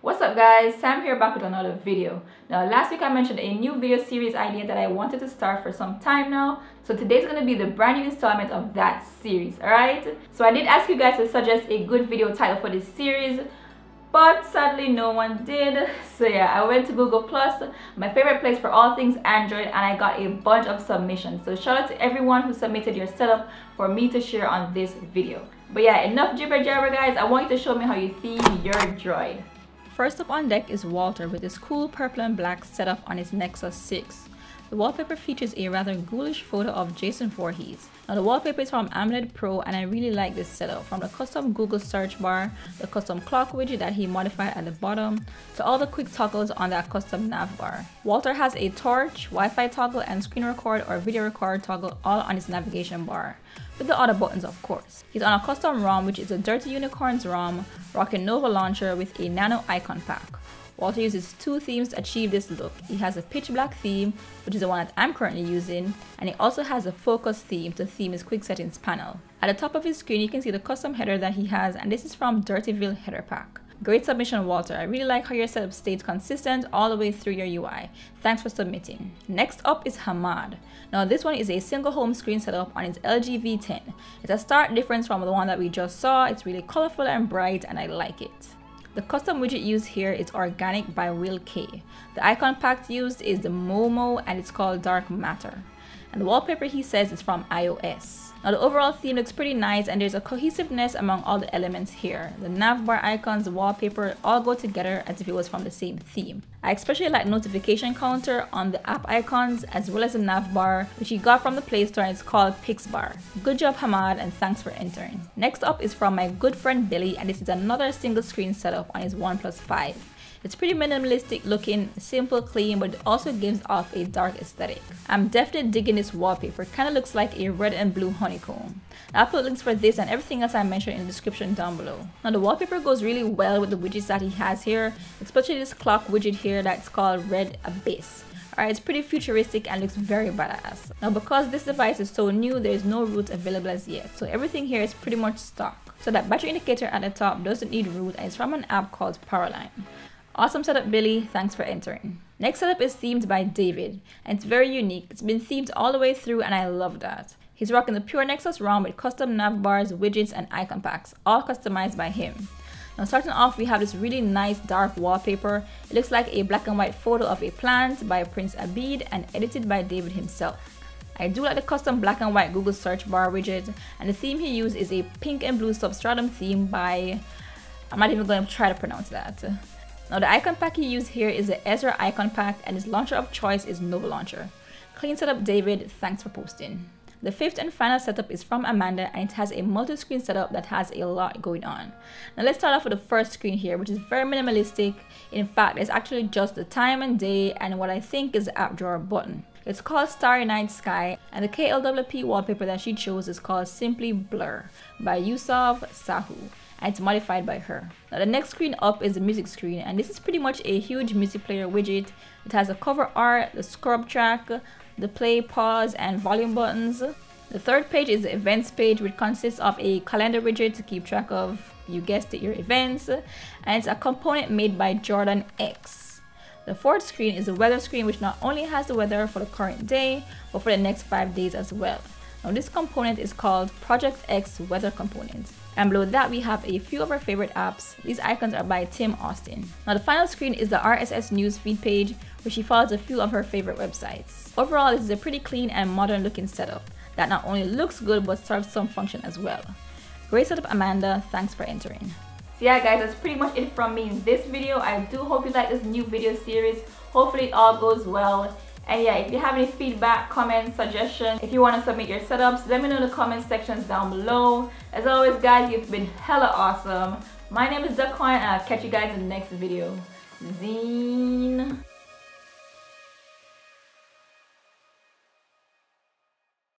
What's up guys, Sam here back with another video. Now last week I mentioned a new video series idea that I wanted to start for some time now. So today's to be the brand new installment of that series, alright? So I did ask you guys to suggest a good video title for this series but sadly no one did so yeah i went to google plus my favorite place for all things android and i got a bunch of submissions so shout out to everyone who submitted your setup for me to share on this video but yeah enough jibber jabber guys i want you to show me how you theme your droid First up on deck is Walter with his cool purple and black setup on his Nexus 6. The wallpaper features a rather ghoulish photo of Jason Voorhees. Now the wallpaper is from AMOLED Pro and I really like this setup from the custom Google search bar, the custom clock widget that he modified at the bottom, to all the quick toggles on that custom nav bar. Walter has a torch, Wi-Fi toggle and screen record or video record toggle all on his navigation bar with the other buttons of course. He's on a custom ROM which is a Dirty Unicorns ROM, rocking Nova Launcher with a nano icon pack. Walter uses two themes to achieve this look. He has a pitch black theme, which is the one that I'm currently using, and he also has a focus theme to theme his quick settings panel. At the top of his screen, you can see the custom header that he has, and this is from Dirtyville Header Pack. Great submission, Walter. I really like how your setup stays consistent all the way through your UI. Thanks for submitting. Next up is Hamad. Now this one is a single home screen setup on its LG V10. It's a stark difference from the one that we just saw. It's really colorful and bright and I like it. The custom widget used here is Organic by Will K. The icon pack used is the MOWMO and it's called Dark Matter. And the wallpaper he says is from iOS. Now the overall theme looks pretty nice and there's a cohesiveness among all the elements here. The navbar icons, the wallpaper all go together as if it was from the same theme. I especially like notification counter on the app icons as well as the navbar which he got from the Play Store and it's called Pixbar. Good job Hamad and thanks for entering. Next up is from my good friend Billy and this is another single screen setup on his OnePlus 5. It's pretty minimalistic looking, simple, clean, but it also gives off a dark aesthetic. I'm definitely digging this wallpaper. It kind of looks like a red and blue honeycomb. I'll put links for this and everything else I mentioned in the description down below. Now the wallpaper goes really well with the widgets that he has here, especially this clock widget here that's called Red Abyss. Alright, it's pretty futuristic and looks very badass. Now because this device is so new, there is no root available as yet. So everything here is pretty much stock. So that battery indicator at the top doesn't need root and it's from an app called Powerline. Awesome setup, Billy. Thanks for entering. Next setup is themed by David, and it's very unique. It's been themed all the way through, and I love that. He's rocking the Pure Nexus ROM with custom nav bars, widgets, and icon packs, all customized by him. Now starting off, we have this really nice dark wallpaper. It looks like a black and white photo of a plant by Prince Abid and edited by David himself. I do like the custom black and white Google search bar widget, and the theme he used is a pink and blue substratum theme by, I'm not even going to try to pronounce that. Now the icon pack you use here is the Erza icon pack and its launcher of choice is Nova Launcher. Clean setup David, thanks for posting. The fifth and final setup is from Amanda and it has a multi-screen setup that has a lot going on. Now let's start off with the first screen here which is very minimalistic. In fact, it's actually just the time and day and what I think is the app drawer button. It's called Starry Night Sky and the KLWP wallpaper that she chose is called Simply Blur by Utsav Sahu and it's modified by her. Now the next screen up is the music screen and this is pretty much a huge music player widget. It has a cover art, the scrub track, the play, pause and volume buttons. The third page is the events page which consists of a calendar widget to keep track of, you guessed it, your events and it's a component made by Jordan X. The fourth screen is the weather screen which not only has the weather for the current day but for the next 5 days as well. Now this component is called Project X Weather Component. And below that we have a few of our favorite apps. These icons are by Tim Austin. Now the final screen is the RSS news feed page where she follows a few of her favorite websites. Overall this is a pretty clean and modern looking setup that not only looks good but serves some function as well. Great setup Amanda, thanks for entering. So yeah guys, that's pretty much it from me in this video. I do hope you like this new video series. Hopefully it all goes well. And yeah, if you have any feedback, comments, suggestions, if you want to submit your setups, let me know in the comment sections down below. As always, guys, you've been hella awesome. My name is DaKoin, and I'll catch you guys in the next video. Zine.